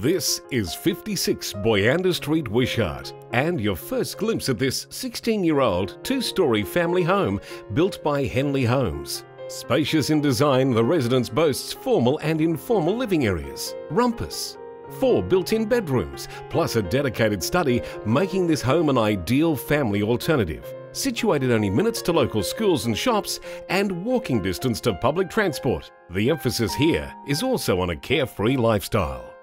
This is 56 Boyanda Street, Wishart, and your first glimpse at this 16 year old two story family home built by Henley Homes. Spacious in design, the residence boasts formal and informal living areas, rumpus, four built in bedrooms, plus a dedicated study, making this home an ideal family alternative. Situated only minutes to local schools and shops and walking distance to public transport, the emphasis here is also on a carefree lifestyle.